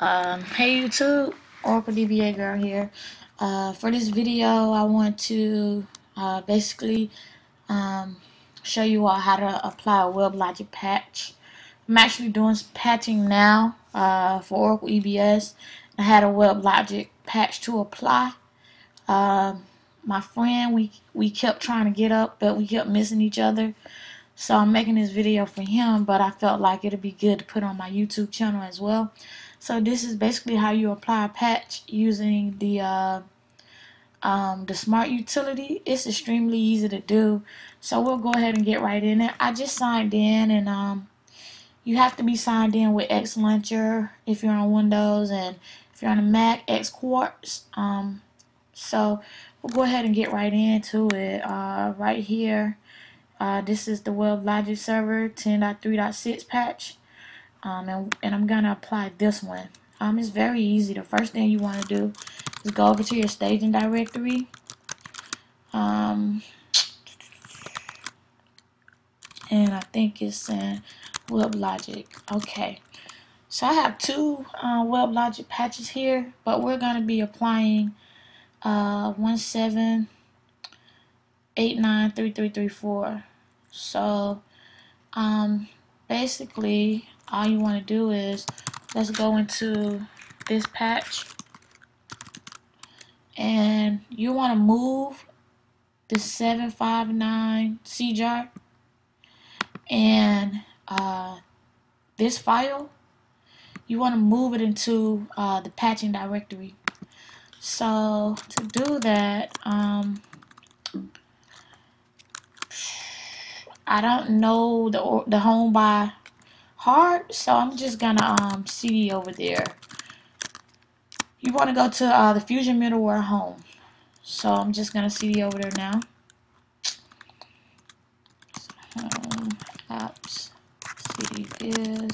Um, hey YouTube, Oracle DBA girl here. Uh, for this video, I want to uh, basically um, show you all how to apply a WebLogic patch. I'm actually doing patching now uh, for Oracle EBS. I had a WebLogic patch to apply. Um, my friend, we we kept trying to get up, but we kept missing each other. So I'm making this video for him, but I felt like it'd be good to put on my YouTube channel as well. So this is basically how you apply a patch using the uh, um, the smart utility. It's extremely easy to do. So we'll go ahead and get right in it. I just signed in and um, you have to be signed in with X Launcher if you're on Windows and if you're on a Mac, Xquartz. Um, so we'll go ahead and get right into it. Uh, right here, uh, this is the WebLogic Server 10.3.6 patch. Um, and, and I'm to apply this one. Um, it's very easy. The first thing you want to do is go over to your staging directory. Um, and I think it's in WebLogic. Okay. So I have two uh, WebLogic patches here, but we're to be applying uh, 17893334. So um, basically, all you want to do is let's go into this patch. And you want to move the 759 C jar. And uh, this file you want to move it into uh, the patching directory. So to do that um, I don't know the the home by heart so I'm just gonna um, CD over there. You want to go to uh, the Fusion Middleware home. So I'm just gonna CD over there now. Home apps CD is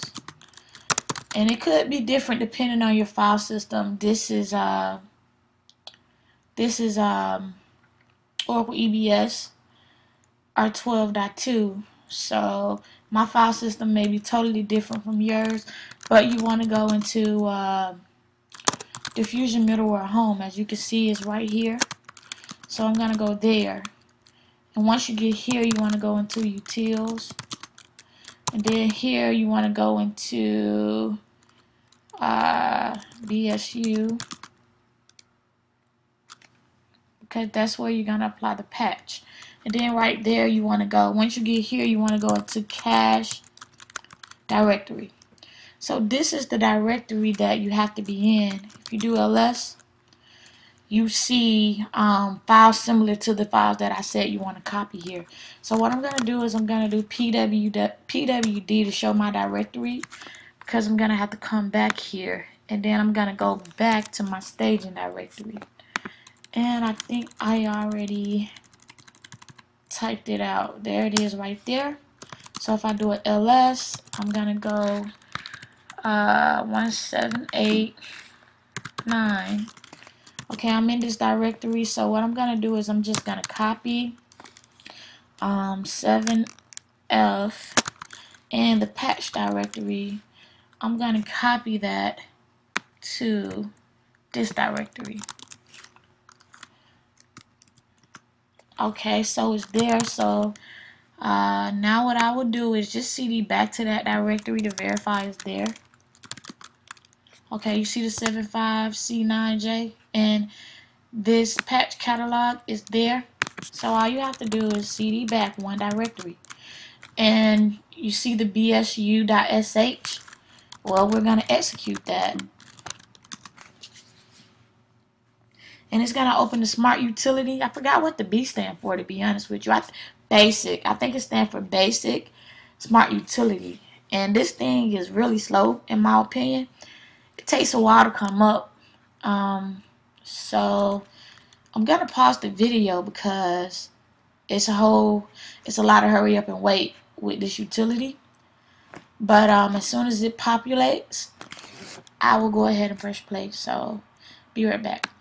and it could be different depending on your file system. This is uh this is um Oracle EBS R12.2 so my file system may be totally different from yours, but you want to go into uh, the Fusion Middleware Home. As you can see, is right here. So I'm going to go there. And once you get here, you want to go into Utils. And then here, you want to go into uh, BSU. Okay, that's where you're going to apply the patch. And then right there, you want to go, once you get here, you want to go into cache directory. So this is the directory that you have to be in. If you do ls, you see um, files similar to the files that I said you want to copy here. So what I'm going to do is I'm going to do PWD, PWD to show my directory because I'm going to have to come back here. And then I'm going to go back to my staging directory. And I think I already typed it out. There it is right there. So if I do an ls, I'm going to go uh, 1789. Okay, I'm in this directory. So what I'm going to do is I'm just going to copy um, 7F and the patch directory. I'm going to copy that to this directory. Okay, so it's there. So uh, now what I will do is just CD back to that directory to verify it's there. Okay, you see the 75C9J and this patch catalog is there. So all you have to do is CD back one directory. And you see the bsu.sh. Well, we're going to execute that. And it's going to open the smart utility. I forgot what the B stand for, to be honest with you. I basic. I think it stands for basic smart utility. And this thing is really slow, in my opinion. It takes a while to come up. Um, so I'm going to pause the video because it's a whole, it's a lot of hurry up and wait with this utility. But um, as soon as it populates, I will go ahead and press play. So be right back.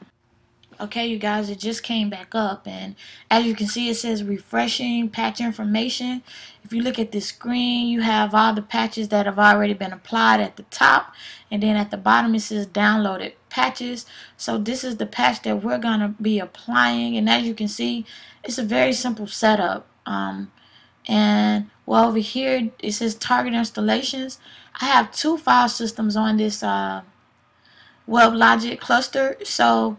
Okay you guys it just came back up and as you can see it says refreshing patch information. If you look at this screen you have all the patches that have already been applied at the top and then at the bottom it says downloaded patches. So this is the patch that we're gonna be applying and as you can see it's a very simple setup. Um, and well over here it says target installations. I have two file systems on this uh, WebLogic cluster. So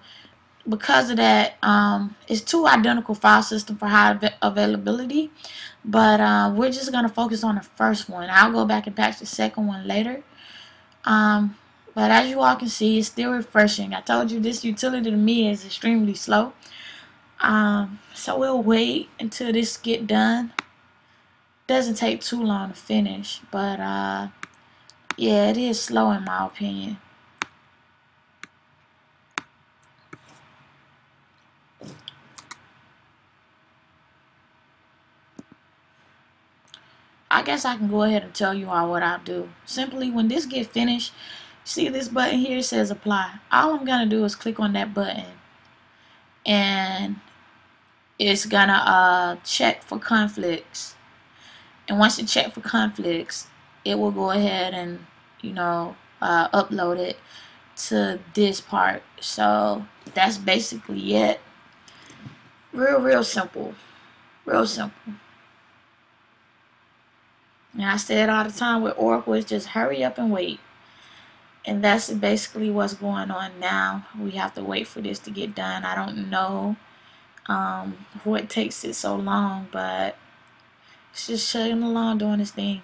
because of that, um, it's two identical file systems for high availability. But uh, we're just going to focus on the first one. I'll go back and patch the second one later. Um, but as you all can see, it's still refreshing. I told you this utility to me is extremely slow. Um, so we'll wait until this get done. Doesn't take too long to finish. But uh, yeah, it is slow in my opinion. I guess I can go ahead and tell you all what I'll do. Simply, when this get finished, see this button here says apply. All I'm to do is click on that button. And it's to uh, check for conflicts. And once it check for conflicts, it will go ahead and, you know, uh, upload it to this part. So that's basically it. Real, real simple. Real simple. And I say it all the time with Oracle is just hurry up and wait. And that's basically what's going on now. We have to wait for this to get done. I don't know um, what takes it so long, but it's just chugging along doing this thing.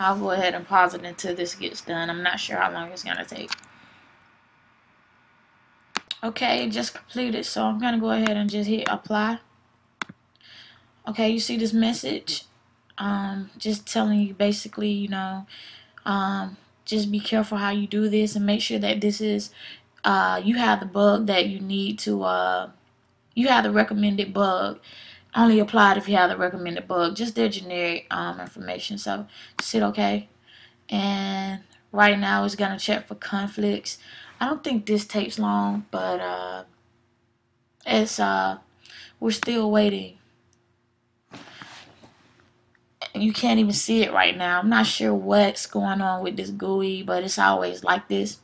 I'll go ahead and pause it until this gets done. I'm not sure how long it's going to take. Okay, just completed, so I'm going to go ahead and just hit apply. Okay, you see this message? Um, just telling you basically, you know, um, just be careful how you do this and make sure that this is, uh, you have the bug that you need to, uh, you have the recommended bug only applied if you have the recommended book, Just their generic um, information. So just hit OK. And right now it's going to check for conflicts. I don't think this takes long, but uh, it's uh, we're still waiting. You can't even see it right now. I'm not sure what's going on with this GUI, but it's always like this.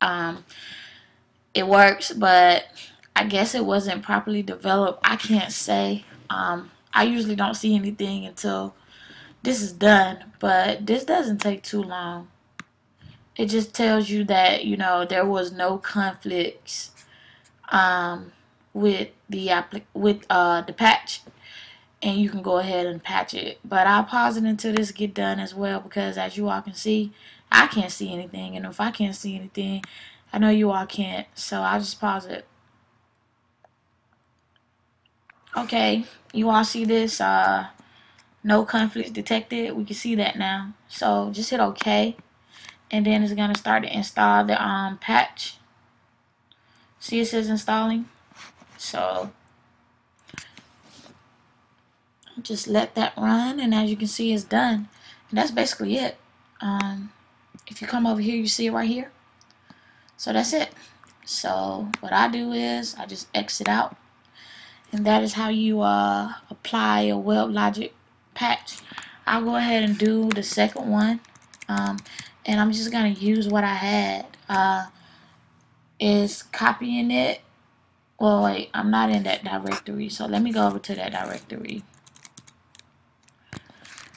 Um, it works, but I guess it wasn't properly developed. I can't say. Um, I usually don't see anything until this is done, but this doesn't take too long. It just tells you that, you know, there was no conflicts um, with the with uh, the patch and you can go ahead and patch it. But I'll pause it until this get done as well because as you all can see, I can't see anything. And if I can't see anything, I know you all can't. So I'll just pause it. Okay, you all see this? Uh, no conflicts detected. We can see that now. So just hit OK. And then it's going to start to install the um, patch. See it says installing. So just let that run. And as you can see, it's done. And that's basically it. Um, if you come over here, you see it right here. So that's it. So what I do is I just exit out and that is how you uh, apply a WebLogic patch. I'll go ahead and do the second one um, and I'm just gonna use what I had. Uh, is copying it. Well wait I'm not in that directory so let me go over to that directory.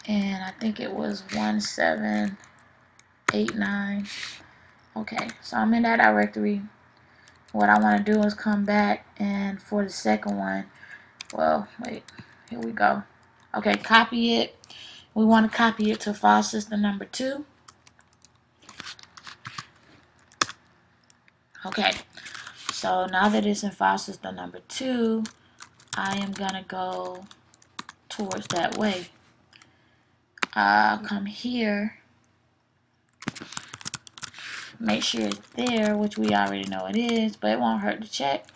And I think it was 1789 okay so I'm in that directory what I want to do is come back and for the second one well wait here we go. Okay copy it. We want to copy it to file system number two. Okay so now that it's in file system number two I am gonna go towards that way. Uh, come here make sure it's there, which we already know it is, but it won't hurt to check.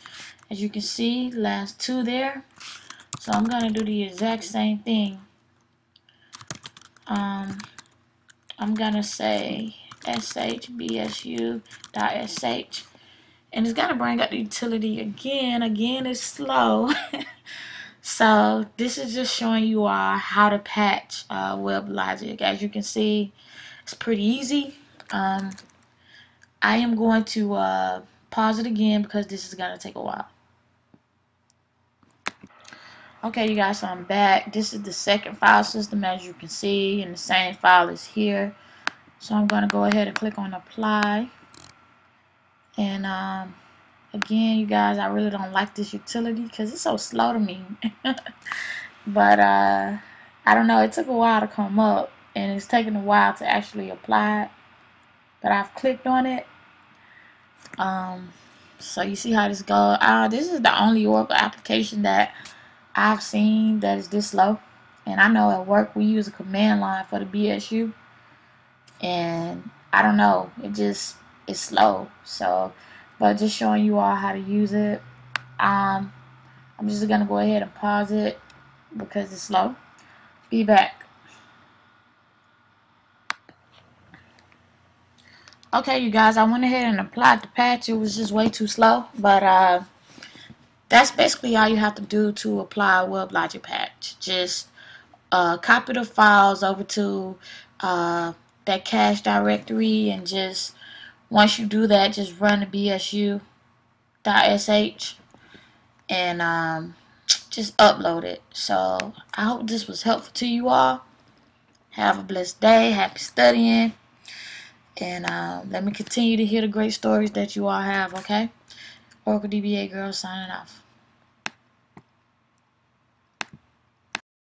As you can see, last two there. So I'm going to do the exact same thing. Um, I'm going to say shbsu.sh and it's going to bring up the utility again. Again, it's slow. so this is just showing you all how to patch uh, WebLogic. As you can see, it's pretty easy. Um, I am going to uh, pause it again because this is going to take a while. Okay, you guys, so I'm back. This is the second file system, as you can see, and the same file is here. So I'm going to go ahead and click on apply. And um, again, you guys, I really don't like this utility because it's so slow to me. but uh, I don't know, it took a while to come up, and it's taking a while to actually apply it. But I've clicked on it. Um, so you see how this goes. Uh, this is the only Oracle application that I've seen that is this slow. And I know at work we use a command line for the BSU. And I don't know, it just is slow. So, but just showing you all how to use it. Um, I'm just gonna go ahead and pause it because it's slow. Be back. Okay, you guys, I went ahead and applied the patch. It was just way too slow, but uh, that's basically all you have to do to apply a WebLogic patch. Just uh, copy the files over to uh, that cache directory and just once you do that, just run the bsu.sh and um, just upload it. So I hope this was helpful to you all. Have a blessed day. Happy studying. And um, let me continue to hear the great stories that you all have, okay? Oracle DBA Girl signing off.